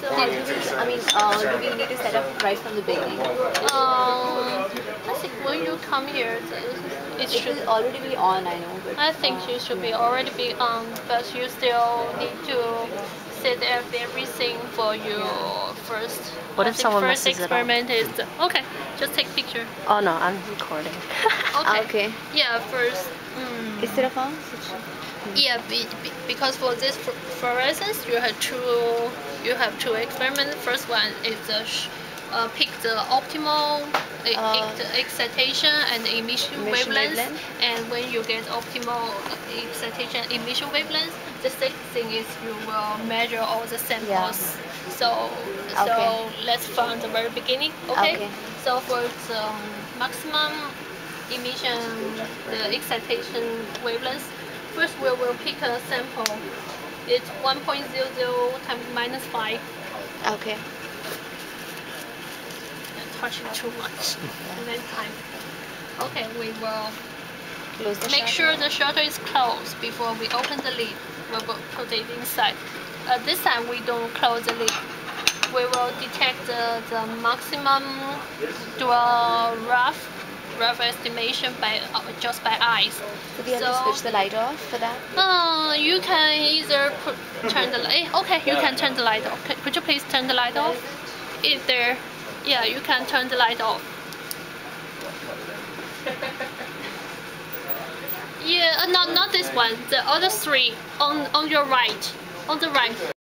So I mean, uh, do we need to set up right from the beginning? Um, I think when you come here, it It should. already be on, I know. But, I think you should be already be on, but you still need to set up everything for your first. What I if someone first messes it up? experiment is okay. Just take picture. Oh no, I'm recording. Okay. Okay. Yeah. First. Mm, Is it a phone? yeah. Be, be, because for this fluorescence, you have two. You have two experiments. First one is the sh- uh, pick the optimal Uh, excitation and emission, emission wavelength. wavelength. And when you get optimal excitation emission wavelength, the second thing is you will measure all the samples. So, so Okay. let's from the very beginning. Okay. Okay. So for the um, maximum emission, the excitation wavelength, first we will pick a sample. It's 1.00 times minus 5. Okay. Touch it too much. and then time. Okay, we will Close the make shutter. sure the shutter is closed before we open the lid. We will put it inside. Uh, this time we don't close the lid. We will detect the, the maximum do a rough rough estimation by uh, just by eyes. So we have to switch the light off for that? Uh, you can either put, turn the light. Okay, you can turn the light off. Could, could you please turn the light off? If there, yeah, you can turn the light off. Yeah, uh, not not this one. The other three on on your right, on the right.